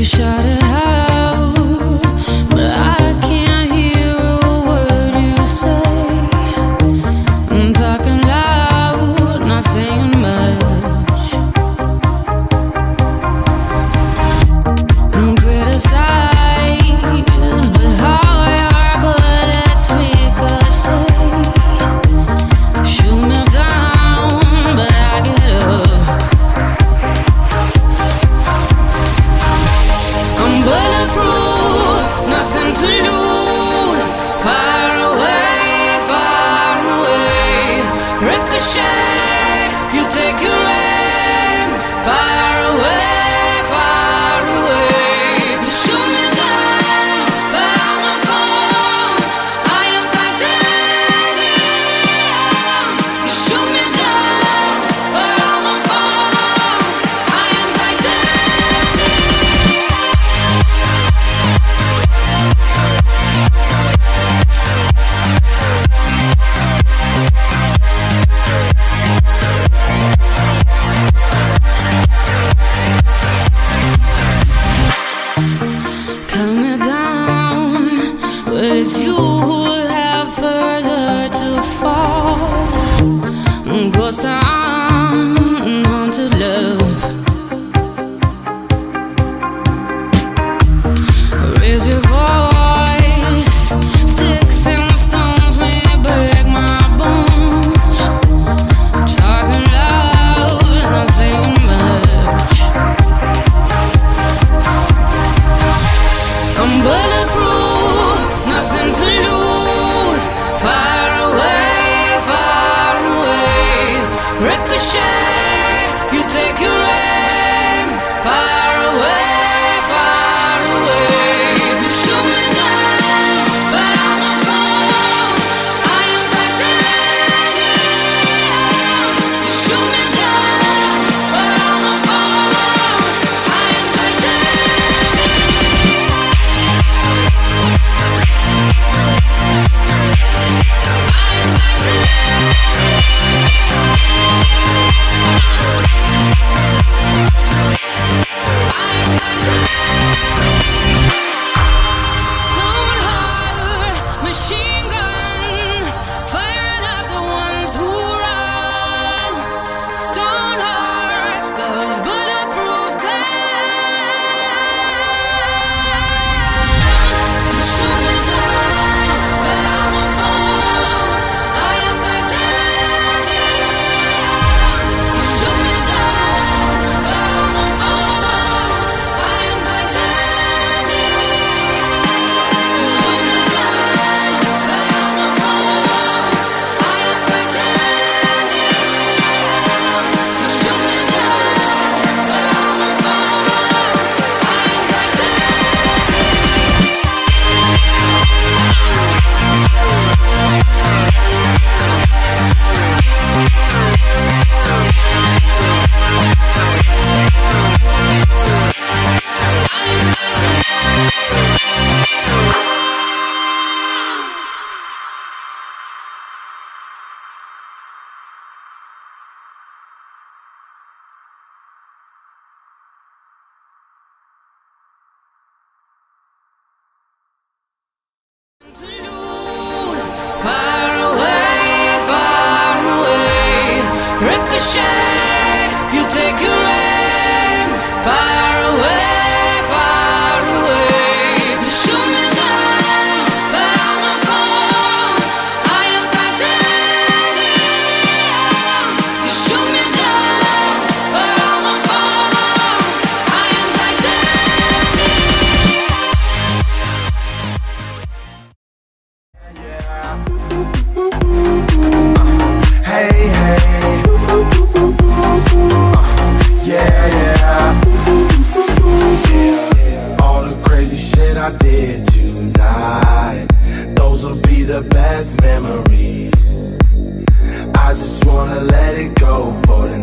You shot nothing to lose. Fight you. Ricochet, you take your aim. Fire. I tonight. Those will be the best memories. I just wanna let it go for tonight.